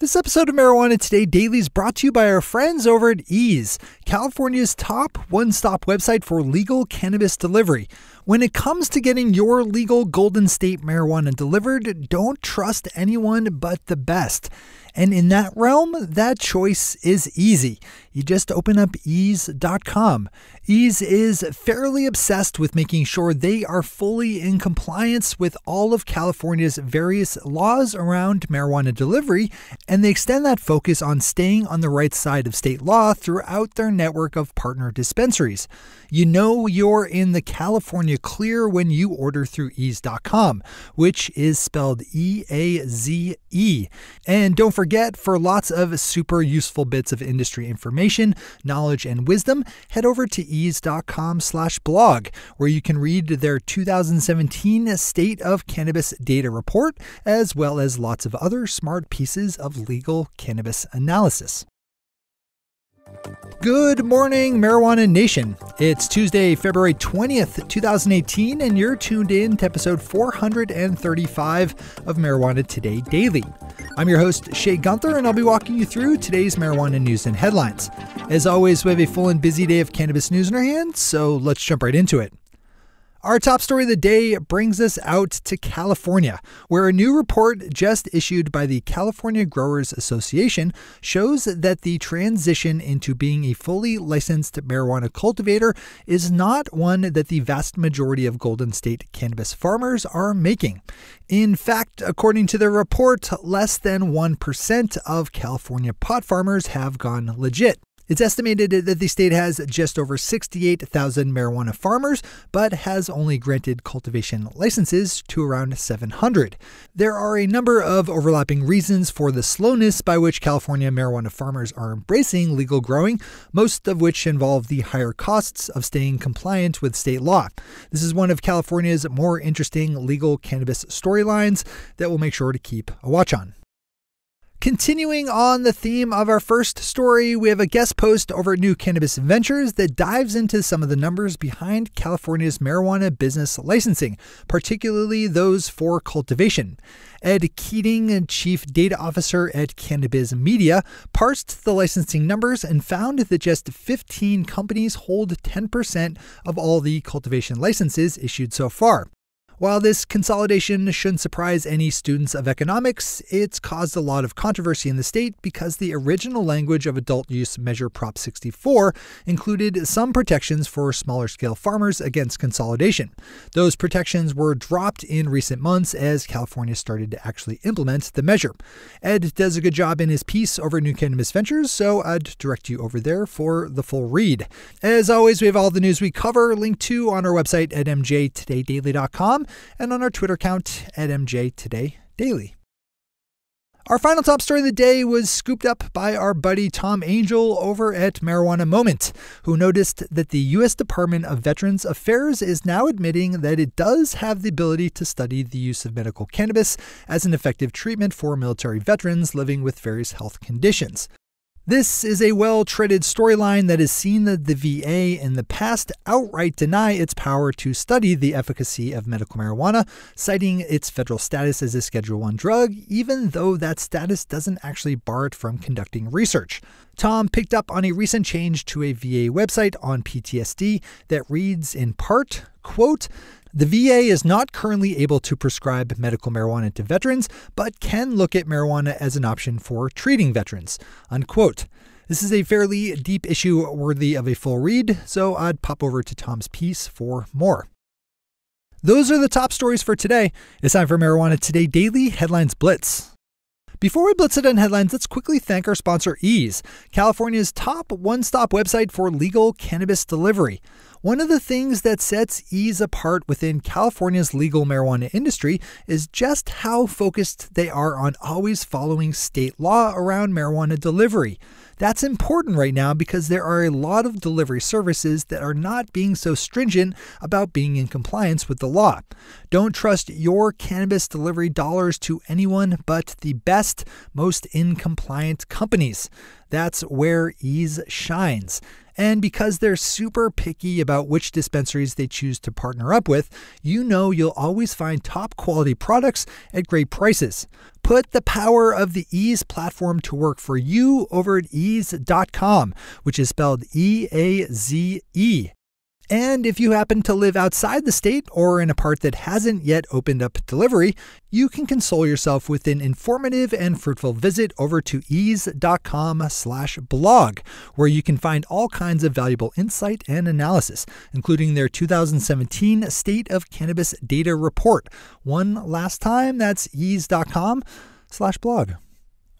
This episode of Marijuana Today Daily is brought to you by our friends over at Eaze, California's top one stop website for legal cannabis delivery. When it comes to getting your legal Golden State marijuana delivered, don't trust anyone but the best. And in that realm, that choice is easy. You just open up eaze.com. Eaze is fairly obsessed with making sure they are fully in compliance with all of California's various laws around marijuana delivery, and they extend that focus on staying on the right side of state law throughout their network of partner dispensaries. You know you're in the California clear when you order through eaze.com, which is spelled E A Z E. And don't forget, for lots of super useful bits of industry information, knowledge, and wisdom, head over to eaze.com slash blog, where you can read their 2017 State of Cannabis Data Report, as well as lots of other smart pieces of legal cannabis analysis. Good morning, Marijuana Nation. It's Tuesday, February 20th, 2018, and you're tuned in to episode 435 of Marijuana Today Daily. I'm your host, Shea Gunther, and I'll be walking you through today's marijuana news and headlines. As always, we have a full and busy day of cannabis news in our hands, so let's jump right into it. Our top story of the day brings us out to California, where a new report just issued by the California Growers Association shows that the transition into being a fully licensed marijuana cultivator is not one that the vast majority of Golden State cannabis farmers are making. In fact, according to the report, less than 1% of California pot farmers have gone legit. It's estimated that the state has just over 68,000 marijuana farmers, but has only granted cultivation licenses to around 700. There are a number of overlapping reasons for the slowness by which California marijuana farmers are embracing legal growing, most of which involve the higher costs of staying compliant with state law. This is one of California's more interesting legal cannabis storylines that we'll make sure to keep a watch on. Continuing on the theme of our first story, we have a guest post over at New Cannabis Ventures that dives into some of the numbers behind California's marijuana business licensing, particularly those for cultivation. Ed Keating, Chief Data Officer at Cannabiz Media, parsed the licensing numbers and found that just 15 companies hold 10% of all the cultivation licenses issued so far. While this consolidation shouldn't surprise any students of economics, it's caused a lot of controversy in the state because the original language of adult use measure Prop 64 included some protections for smaller scale farmers against consolidation. Those protections were dropped in recent months as California started to actually implement the measure. Ed does a good job in his piece over New Cannabis Ventures, so I'd direct you over there for the full read. As always, we have all the news we cover linked to on our website at mjtodaydaily.com and on our Twitter account at MJ Today Daily. Our final top story of the day was scooped up by our buddy Tom Angell over at Marijuana Moment, who noticed that the U.S. Department of Veterans Affairs is now admitting that it does have the ability to study the use of medical cannabis as an effective treatment for military veterans living with various health conditions. This is a well treaded storyline that has seen the, the VA in the past outright deny its power to study the efficacy of medical marijuana, citing its federal status as a Schedule 1 drug, even though that status doesn't actually bar it from conducting research. Tom picked up on a recent change to a VA website on PTSD that reads in part, quote, the VA is not currently able to prescribe medical marijuana to veterans, but can look at marijuana as an option for treating veterans. Unquote. This is a fairly deep issue worthy of a full read, so I'd pop over to Tom's piece for more. Those are the top stories for today. It's time for Marijuana Today Daily Headlines Blitz. Before we blitz it on headlines, let's quickly thank our sponsor Eaze, California's top one stop website for legal cannabis delivery. One of the things that sets Eaze apart within California's legal marijuana industry is just how focused they are on always following state law around marijuana delivery. That's important right now because there are a lot of delivery services that are not being so stringent about being in compliance with the law. Don't trust your cannabis delivery dollars to anyone but the best, most in compliant companies. That's where Eaze shines. And because they're super picky about which dispensaries they choose to partner up with, you know you'll always find top quality products at great prices. Put the power of the Eaze platform to work for you over at eaze.com, which is spelled E A Z E. And if you happen to live outside the state or in a part that hasn't yet opened up delivery, you can console yourself with an informative and fruitful visit over to eaze.com/blog, where you can find all kinds of valuable insight and analysis, including their 2017 State of Cannabis Data Report. One last time, that's eaze.com/blog.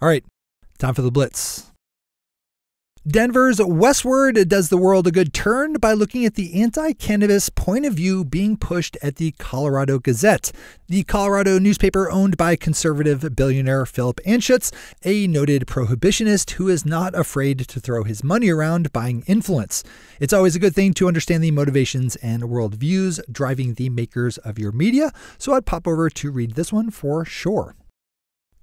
All right, time for the blitz. Denver's Westword does the world a good turn by looking at the anti cannabis point of view being pushed at the Colorado Gazette, the Colorado newspaper owned by conservative billionaire Philip Anschutz, a noted prohibitionist who is not afraid to throw his money around buying influence. It's always a good thing to understand the motivations and worldviews driving the makers of your media, so I'd pop over to read this one for sure.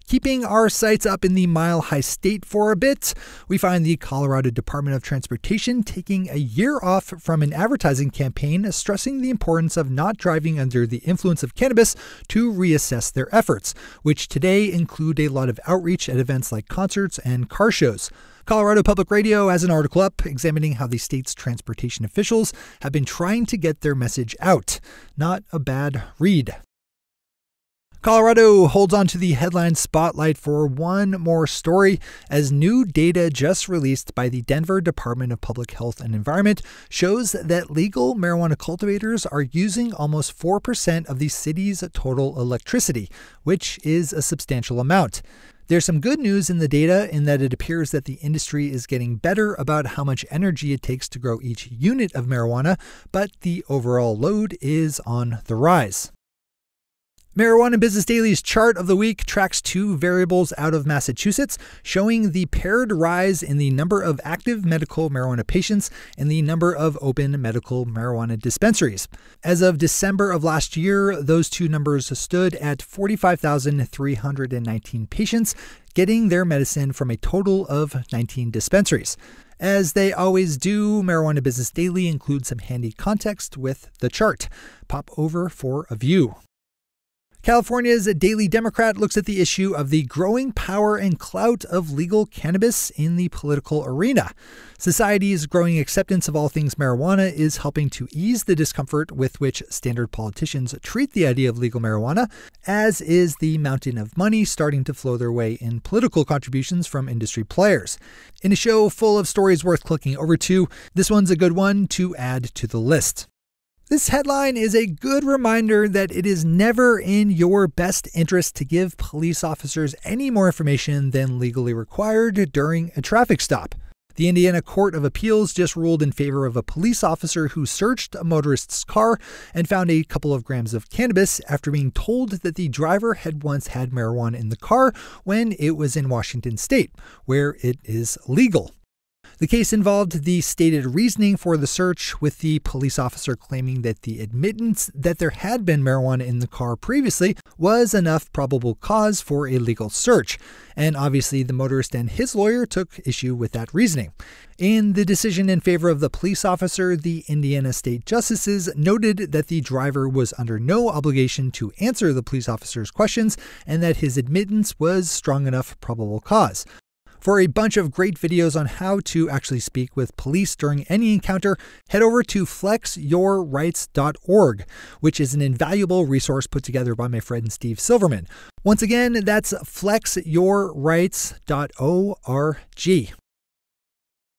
Keeping our sights up in the Mile High State for a bit, we find the Colorado Department of Transportation taking a year off from an advertising campaign stressing the importance of not driving under the influence of cannabis to reassess their efforts, which today include a lot of outreach at events like concerts and car shows. Colorado Public Radio has an article up examining how the state's transportation officials have been trying to get their message out. Not a bad read. Colorado holds on to the headline spotlight for one more story as new data just released by the Denver Department of Public Health and Environment shows that legal marijuana cultivators are using almost 4% of the city's total electricity, which is a substantial amount. There's some good news in the data in that it appears that the industry is getting better about how much energy it takes to grow each unit of marijuana, but the overall load is on the rise. Marijuana Business Daily's chart of the week tracks two variables out of Massachusetts, showing the paired rise in the number of active medical marijuana patients and the number of open medical marijuana dispensaries. As of December of last year, those two numbers stood at 45,319 patients getting their medicine from a total of 19 dispensaries. As they always do, Marijuana Business Daily includes some handy context with the chart. Pop over for a view. California's Daily Democrat looks at the issue of the growing power and clout of legal cannabis in the political arena. Society's growing acceptance of all things marijuana is helping to ease the discomfort with which standard politicians treat the idea of legal marijuana, as is the mountain of money starting to flow their way in political contributions from industry players. In a show full of stories worth clicking over to, this one's a good one to add to the list. This headline is a good reminder that it is never in your best interest to give police officers any more information than legally required during a traffic stop. The Indiana Court of Appeals just ruled in favor of a police officer who searched a motorist's car and found a couple of grams of cannabis after being told that the driver had once had marijuana in the car when it was in Washington state, where it is legal. The case involved the stated reasoning for the search, with the police officer claiming that the admittance that there had been marijuana in the car previously was enough probable cause for a legal search. And obviously, the motorist and his lawyer took issue with that reasoning. In the decision in favor of the police officer, the Indiana State Justices noted that the driver was under no obligation to answer the police officer's questions and that his admittance was strong enough probable cause. For a bunch of great videos on how to actually speak with police during any encounter, head over to flexyourrights.org, which is an invaluable resource put together by my friend Steve Silverman. Once again, that's flexyourrights.org.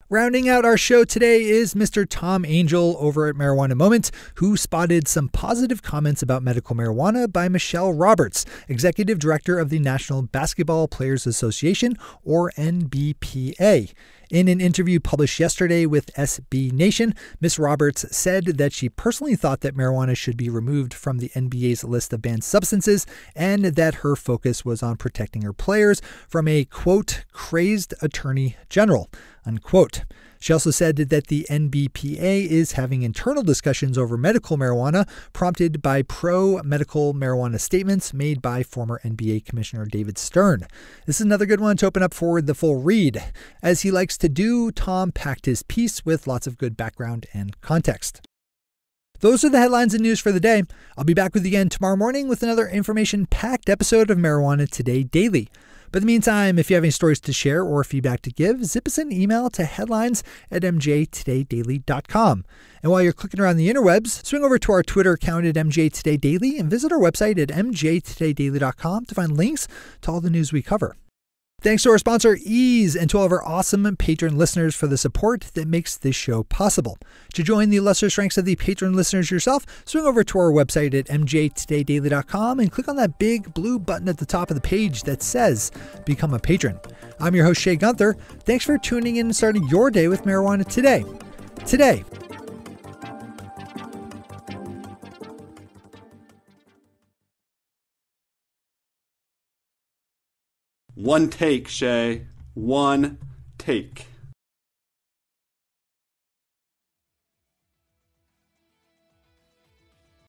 Rounding out our show today is Mr. Tom Angell over at Marijuana Moment, who spotted some positive comments about medical marijuana by Michele Roberts, Executive Director of the National Basketball Players Association, or NBPA. In an interview published yesterday with SB Nation, Ms. Roberts said that she personally thought that marijuana should be removed from the NBA's list of banned substances and that her focus was on protecting her players from a quote, crazed attorney general unquote. She also said that the NBPA is having internal discussions over medical marijuana, prompted by pro medical marijuana statements made by former NBA Commissioner David Stern. This is another good one to open up for the full read. As he likes to do, Tom packed his piece with lots of good background and context. Those are the headlines and news for the day. I'll be back with you again tomorrow morning with another information packed episode of Marijuana Today Daily. But in the meantime, if you have any stories to share or feedback to give, zip us an email to headlines at mjtodaydaily.com. And while you're clicking around the interwebs, swing over to our Twitter account at mjtodaydaily and visit our website at mjtodaydaily.com to find links to all the news we cover. Thanks to our sponsor, Eaze, and to all of our awesome patron listeners for the support that makes this show possible. To join the illustrious ranks of the patron listeners yourself, swing over to our website at mjtodaydaily.com and click on that big blue button at the top of the page that says Become a Patron. I'm your host, Shea Gunther. Thanks for tuning in and starting your day with marijuana today. Today, One take, Shea. One take.